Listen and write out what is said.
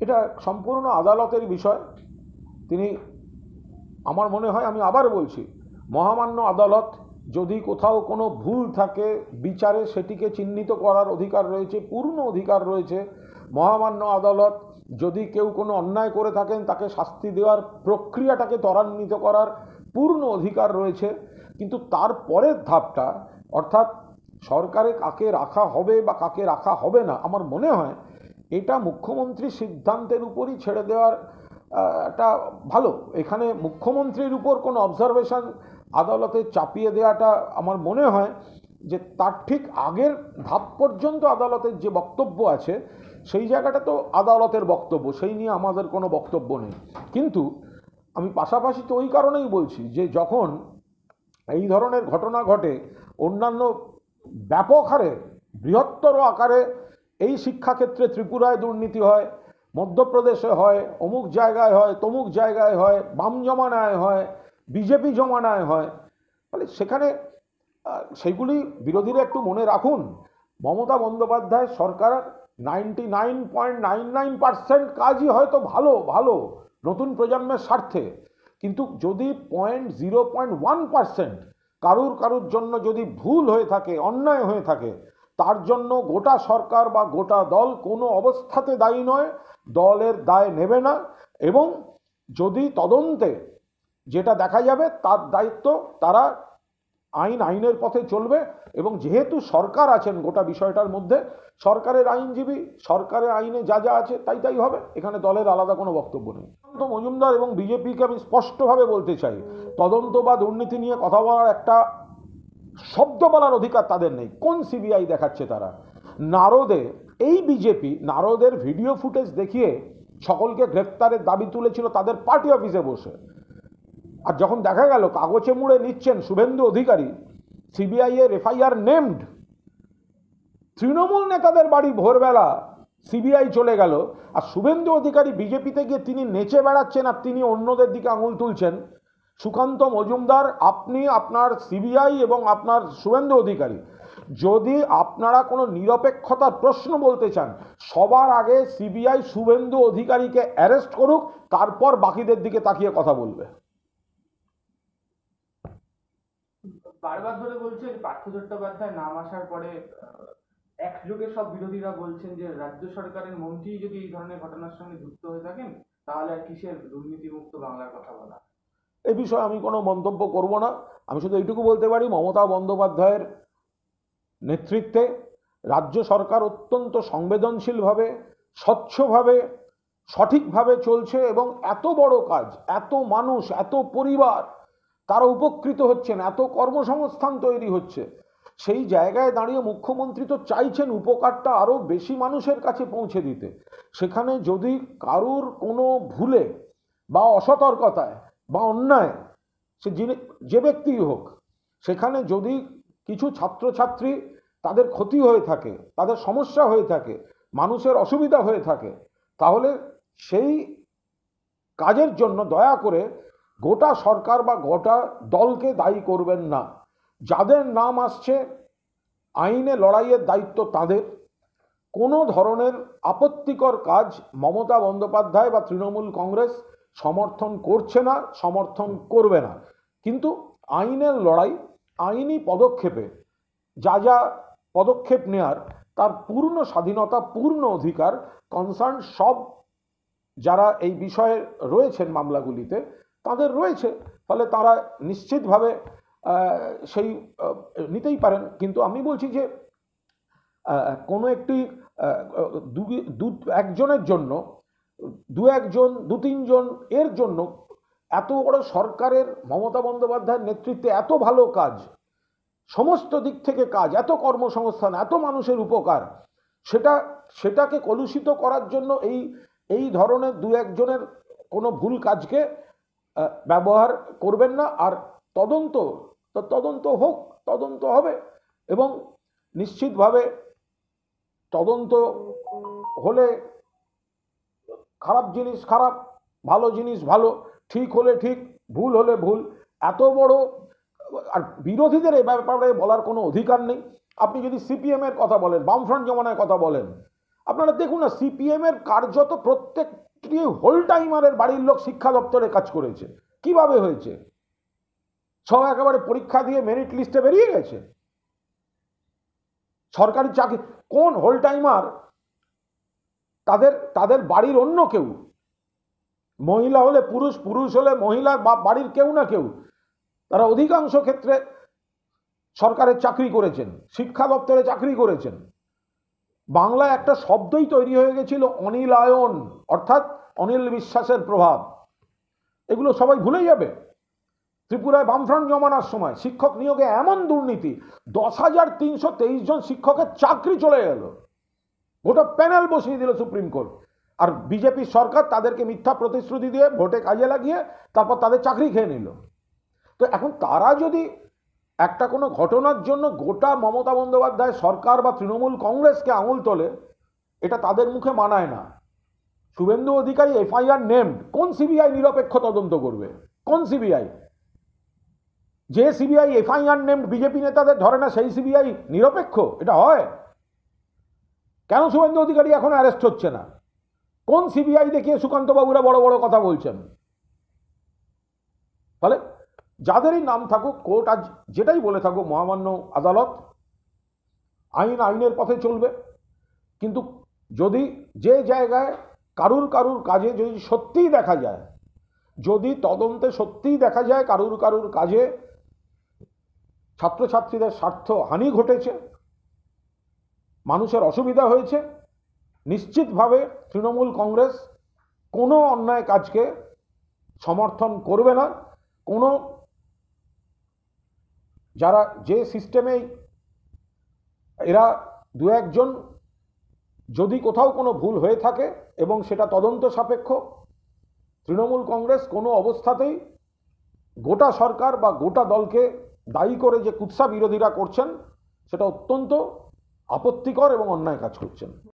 এটা সম্পূর্ণ আদালতের বিষয়। তিনি, আমার মনে হয়, আমি আবার বলছি, মহামান্য আদালত যদি কোথাও কোনো ভুল থাকে, বিচারে সেটিকে চিহ্নিত করার অধিকার রয়েছে, পূর্ণ অধিকার রয়েছে, মহামান্য আদালত যদি কেউ কোনো অন্যায় করে থাকেন, তাকে শাস্তি দেওয়ার প্রক্রিয়াটাকে ত্বরান্বিত করার পূর্ণ অধিকার রয়েছে। কিন্তু তার পরের ধাপটা, অর্থাৎ সরকারে কাকে রাখা হবে বা কাকে রাখা হবে না, আমার মনে হয় এটা মুখ্যমন্ত্রী সিদ্ধান্তের উপরই ছেড়ে দেওয়ার একটা ভালো। এখানে মুখ্যমন্ত্রীর উপর কোনো অবজারভেশন আদালতে চাপিয়ে দেওয়াটা আমার মনে হয় যে তার ঠিক আগের ধাপ পর্যন্ত আদালতের যে বক্তব্য আছে, সেই জায়গাটা তো আদালতের বক্তব্য, সেই নিয়ে আমাদের কোনো বক্তব্য নেই। কিন্তু আমি পাশাপাশি তো ওই কারণেই বলছি যে যখন এই ধরনের ঘটনা ঘটে, অন্যান্য ব্যাপক হারে বৃহত্তর আকারে এই শিক্ষাক্ষেত্রে ত্রিপুরায় দুর্নীতি হয় মধ্যপ্রদেশে হয় অমুক জায়গায় হয় তমুক জায়গায় হয় বাম জমানায় হয় বিজেপি জমানায় হয়। ফলে সেখানে আহ, সেগুলি বিরোধীরা একটু মনে রাখুন। মমতা বন্দ্যোপাধ্যায় সরকার ninety nine point nine nine percent কাজই হয়তো ভালো ভালো নতুন প্রজন্মের স্বার্থে। কিন্তু যদি point zero point one percent কারুর কারুর জন্য যদি ভুল হয়ে থাকে, অন্যায় হয়ে থাকে, তার জন্য গোটা সরকার বা গোটা দল কোনো অবস্থাতে দায়ী নয়, দলের দায় নেবে না এবং যদি তদন্তে যেটা দেখা যাবে, তার দায়িত্ব তারা আইন, আইনের পথে চলবে এবং যেহেতু সরকার আছেন গোটা বিষয়টার মধ্যে, সরকারের আইনজীবী, সরকারের আইনে যা যা আছে তাই তাই হবে, এখানে দলের আলাদা কোনো বক্তব্য নেই। তো মজুমদার এবং বিজেপিকে আমি স্পষ্টভাবে বলতে চাই, তদন্ত বা দুর্নীতি নিয়ে কথা বলার একটা শব্দ বলার অধিকার তাদের নেই। কোন সিবিআই দেখাচ্ছে তারা? নারদে, এই বিজেপি নারদের ভিডিও ফুটেজ দেখিয়ে সকলকে গ্রেপ্তারের দাবি তুলেছিল তাদের পার্টি অফিসে বসে। আর যখন দেখা গেল কাগজে মুড়ে নিচ্ছেন শুভেন্দু অধিকারী সিবিআই এর এফআইআর নেমড তৃণমূল নেতাদের বাড়ি ভোরবেলা সিবিআই চলে গেল, আর শুভেন্দু অধিকারী বিজেপিতে গিয়ে তিনি নেচে বেড়াচ্ছেন আর তিনি অন্যদের দিকে আঙুল তুলছেন। সুকান্ত মজুমদার, আপনি আপনার সিবিআই এবং আপনার শুভেন্দু অধিকারী, যদি আপনারা কোনো নিরপেক্ষতার প্রশ্ন বলতে চান, সবার আগে সিবিআই শুভেন্দু অধিকারীকে অ্যারেস্ট করুক, তারপর বাকিদের দিকে তাকিয়ে কথা বলবে। বারবার ধরে বলছেন, পার্থ চট্টোপাধ্যায় নাম আসার পরে একযোগে সব বিরোধীরা বলছেন যে, রাজ্য সরকারের মন্ত্রী যদি এই ধরনের ঘটনার সঙ্গে যুক্ত হয়ে থাকেন, তাহলে আর কিসের দুর্নীতিমুক্ত বাংলার কথা বলা? এ বিষয়ে আমি কোনো মন্তব্য করব না। আমি শুধু এইটুকু বলতে পারি, মমতা বন্দ্যোপাধ্যায়ের নেতৃত্বে রাজ্য সরকার অত্যন্ত সংবেদনশীলভাবে, স্বচ্ছভাবে, সঠিকভাবে চলছে এবং এত বড় কাজ, এত মানুষ, এত পরিবার তারা উপকৃত হচ্ছেন? এত কর্মসংস্থান তৈরি হচ্ছে। সেই জায়গায় দাঁড়িয়ে মুখ্যমন্ত্রী তো চাইছেন উপকারটা আরও বেশি মানুষের কাছে পৌঁছে দিতে। সেখানে যদি কারুর কোনো ভুলে বা অসতর্কতায় বা অন্যায়, সে যিনি, যে ব্যক্তিই হোক, সেখানে যদি কিছু ছাত্রছাত্রী তাদের ক্ষতি হয়ে থাকে, তাদের সমস্যা হয়ে থাকে, মানুষের অসুবিধা হয়ে থাকে, তাহলে সেই কাজের জন্য দয়া করে গোটা সরকার বা গোটা দলকে দায়ী করবেন না। যাদের নাম আসছে, আইনে লড়াইয়ের দায়িত্ব তাদের। কোনো ধরনের আপত্তিকর কাজ মমতা বন্দ্যোপাধ্যায় বা তৃণমূল কংগ্রেস সমর্থন করছে না, সমর্থন করবে না। কিন্তু আইনের লড়াই, আইনি পদক্ষেপে যা যা পদক্ষেপ নেয়ার, তার পূর্ণ স্বাধীনতা, পূর্ণ অধিকার কনসার্ন সব যারা এই বিষয়ে রয়েছেন মামলাগুলিতে তাদের রয়েছে, ফলে তারা নিশ্চিতভাবে সেই নিতেই পারেন। কিন্তু আমি বলছি যে কোনো একটি দু- একজনের জন্য, দু একজন, দু তিনজন এর জন্য এত বড় সরকারের, মমতা বন্দ্যোপাধ্যায়ের নেতৃত্বে এত ভালো কাজ, সমস্ত দিক থেকে কাজ, এত কর্মসংস্থান, এত মানুষের উপকার, সেটা, সেটাকে কলুষিত করার জন্য এই এই ধরনের দু একজনের কোনো ভুল কাজকে ব্যবহার করবেন না আর তদন্ত, তো তদন্ত হোক, তদন্ত হবে এবং নিশ্চিতভাবে তদন্ত হলে খারাপ জিনিস খারাপ, ভালো জিনিস ভালো, ঠিক হলে ঠিক, ভুল হলে ভুল। এত বড়, আর বিরোধীদের এ ব্যাপারে বলার কোনো অধিকার নেই। আপনি যদি সিপিএমের কথা বলেন, বামফ্রন্ট জমানায় কথা বলেন আপনারা দেখুন না সিপিএম এর কার্যত প্রত্যেকটি হোল টাইমারের বাড়ির লোক শিক্ষা দপ্তরে কাজ করেছে। কীভাবে হয়েছে? সব একেবারে পরীক্ষা দিয়ে মেরিট লিস্টে বেরিয়ে গেছে। সরকারি চাকরি, কোন হোল টাইমার তাদের তাদের বাড়ির অন্য কেউ? মহিলা হলে পুরুষ পুরুষ হলে মহিলা, বা বাড়ির কেউ না কেউ। তারা অধিকাংশ ক্ষেত্রে সরকারের চাকরি করেছেন, শিক্ষা দপ্তরে চাকরি করেছেন। বাংলায় একটা শব্দই তৈরি হয়ে গেছিল অনিলায়ন, অর্থাৎ অনিল বিশ্বাসের প্রভাব। এগুলো সবাই ভুলে যাবে। ত্রিপুরায় বামফ্রন্ট জমানার সময় শিক্ষক নিয়োগে এমন দুর্নীতি, দশ হাজার তিনশো তেইশ জন শিক্ষকের চাকরি চলে গেল গোটা প্যানেল বসিয়ে দিল সুপ্রিম কোর্ট। আর বিজেপি সরকার তাদেরকে মিথ্যা প্রতিশ্রুতি দিয়ে ভোটে কাজে লাগিয়ে তারপর তাদের চাকরি খেয়ে নিল। তো এখন তারা যদি একটা কোনো ঘটনার জন্য গোটা মমতা বন্দ্যোপাধ্যায় সরকার বা তৃণমূল কংগ্রেসকে আঙুল তোলে, এটা তাদের মুখে মানায় না। শুভেন্দু অধিকারী, এফআইআর নেমড, কোন সিবিআই নিরপেক্ষ তদন্ত করবে? কোন সিবিআই? যে সিবিআই এফআইআর নেমড বিজেপি নেতাদের ধরে না, সেই সিবিআই নিরপেক্ষ? এটা হয়। কেন শুভেন্দু অধিকারী এখন অ্যারেস্ট হচ্ছে না? কোন সিবিআই দেখিয়ে সুকান্তবাবুরা বড় বড় কথা বলছেন? যাদেরই নাম থাকুক, কোর্ট আজ যেটাই বলে থাকুক, মহামান্য আদালত, আইন আইনের পথে চলবে। কিন্তু যদি যে জায়গায় কারুর কারুর কাজে যদি সত্যিই দেখা যায়, যদি তদন্তে সত্যিই দেখা যায় কারুর কারুর কাজে ছাত্রছাত্রীদের স্বার্থ হানি ঘটেছে, মানুষের অসুবিধা হয়েছে, নিশ্চিতভাবে তৃণমূল কংগ্রেস কোনো অন্যায় কাজকে সমর্থন করবে না, কোনো যারা যে সিস্টেমে এরা দু একজন যদি কোথাও কোনো ভুল হয়ে থাকে এবং সেটা তদন্ত সাপেক্ষ, তৃণমূল কংগ্রেস কোনো অবস্থাতেই গোটা সরকার বা গোটা দলকে দায়ী করে যে কুৎসা বিরোধীরা করছেন, সেটা অত্যন্ত আপত্তিকর এবং অন্যায় কাজ করছেন।